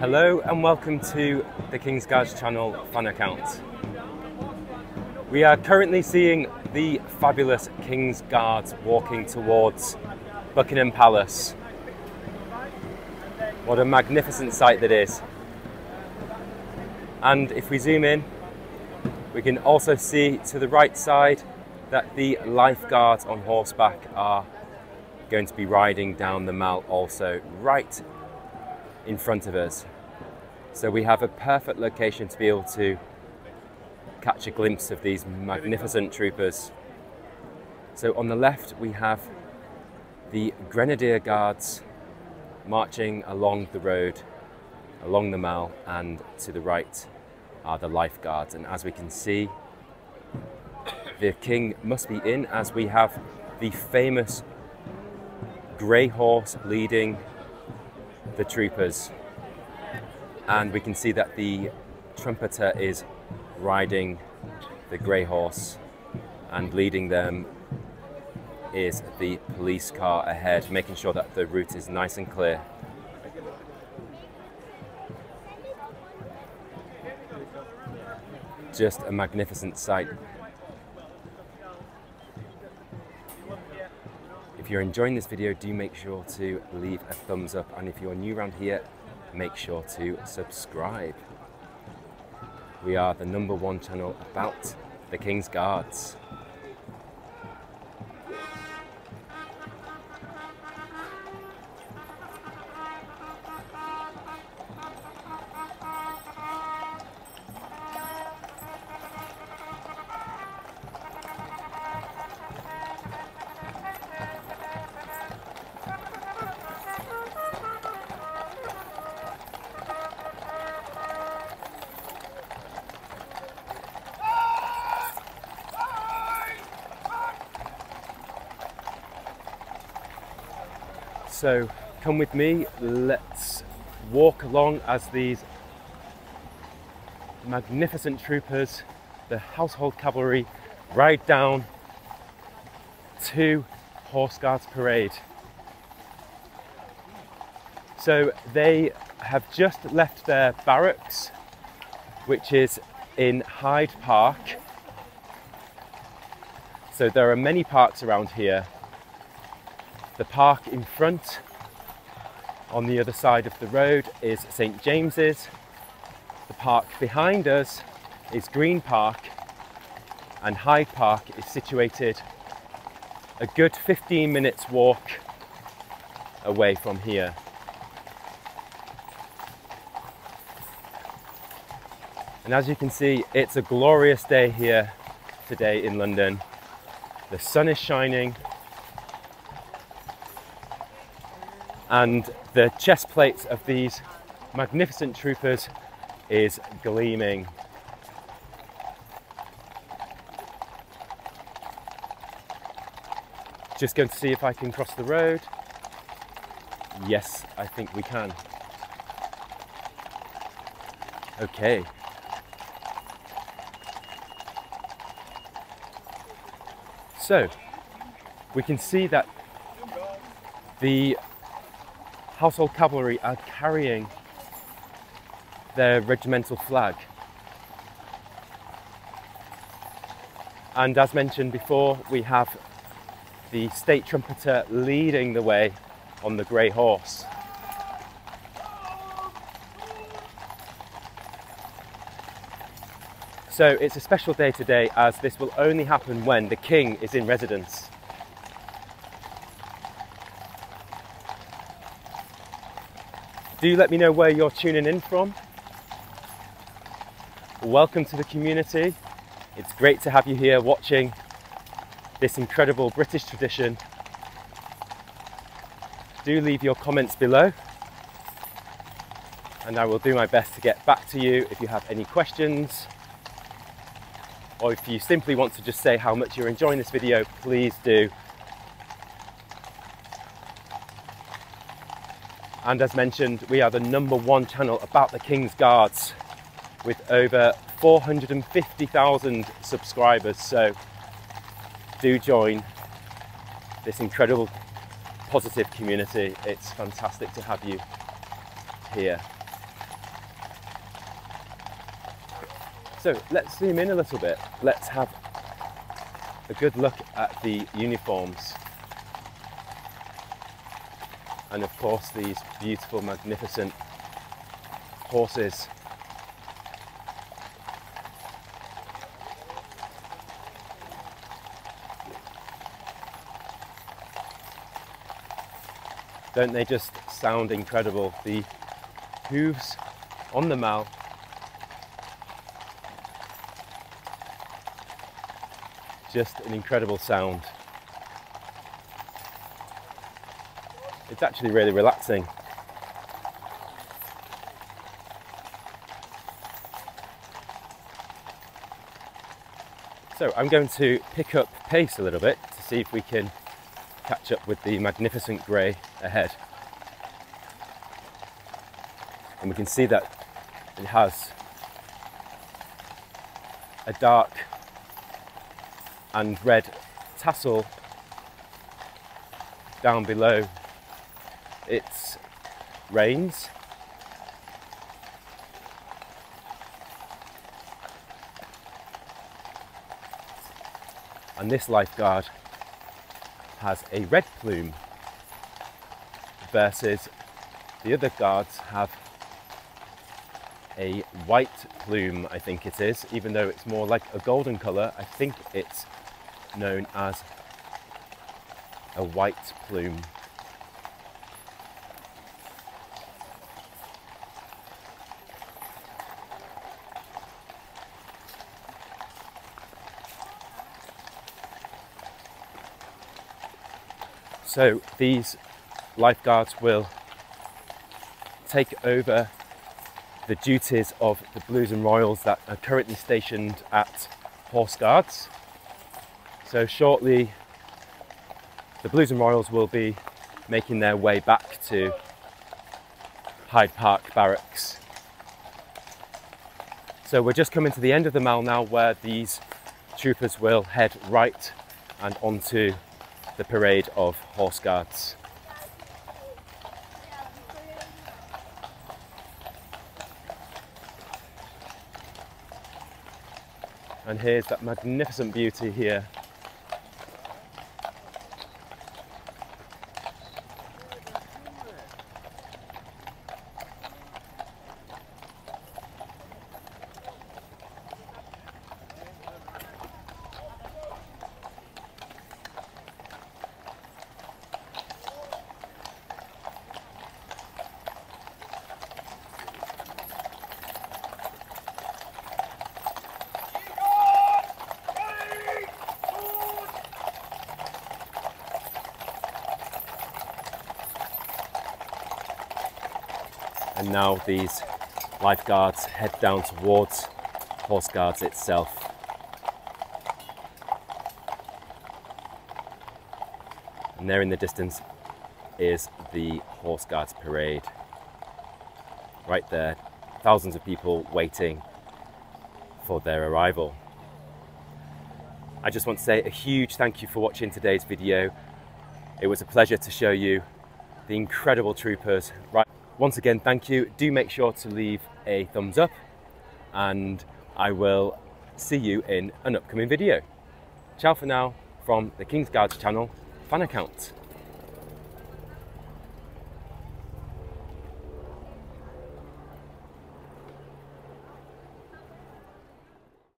Hello and welcome to the King's Guards channel fan account. We are currently seeing the fabulous King's Guards walking towards Buckingham Palace. What a magnificent sight that is. And if we zoom in, we can also see to the right side that the lifeguards on horseback are going to be riding down the Mall also right in front of us. So we have a perfect location to be able to catch a glimpse of these magnificent troopers. So on the left we have the Grenadier Guards marching along the road, along the Mall, and to the right are the lifeguards. And as we can see, the King must be in as we have the famous grey horse leading the troopers. And we can see that the trumpeter is riding the grey horse and leading them is the police car ahead, making sure that the route is nice and clear. Just a magnificent sight. If you're enjoying this video, do make sure to leave a thumbs up. And if you're new around here, make sure to subscribe. We are the number one channel about the King's Guards. So come with me, let's walk along as these magnificent troopers, the household cavalry, ride down to Horse Guards Parade. So they have just left their barracks, which is in Hyde Park. So there are many parks around here the park in front on the other side of the road is St James's. The park behind us is Green Park and Hyde Park is situated a good 15 minutes walk away from here. And as you can see, it's a glorious day here today in London. The sun is shining, and the chest plates of these magnificent troopers is gleaming. Just going to see if I can cross the road. Yes, I think we can. Okay. So, we can see that the household cavalry are carrying their regimental flag. And as mentioned before, we have the state trumpeter leading the way on the grey horse. So it's a special day today as this will only happen when the king is in residence. Do let me know where you're tuning in from. Welcome to the community. It's great to have you here watching this incredible British tradition. Do leave your comments below and I will do my best to get back to you if you have any questions or if you simply want to just say how much you're enjoying this video, please do And as mentioned, we are the number one channel about the King's Guards with over 450,000 subscribers. So do join this incredible positive community. It's fantastic to have you here. So let's zoom in a little bit. Let's have a good look at the uniforms. And of course, these beautiful, magnificent horses. Don't they just sound incredible? The hooves on the mall just an incredible sound. It's actually really relaxing. So I'm going to pick up pace a little bit to see if we can catch up with the magnificent grey ahead. And we can see that it has a dark and red tassel down below its reins. And this lifeguard has a red plume versus the other guards have a white plume, I think it is, even though it's more like a golden colour. I think it's known as a white plume. So these lifeguards will take over the duties of the Blues and Royals that are currently stationed at Horse Guards. So shortly, the Blues and Royals will be making their way back to Hyde Park Barracks. So we're just coming to the end of the mall now where these troopers will head right and onto the parade of horse guards. And here's that magnificent beauty here and now these lifeguards head down towards Horse Guards itself. And there in the distance is the Horse Guards parade. Right there, thousands of people waiting for their arrival. I just want to say a huge thank you for watching today's video. It was a pleasure to show you the incredible troopers right once again, thank you. Do make sure to leave a thumbs up and I will see you in an upcoming video. Ciao for now from the King's Guards channel fan account.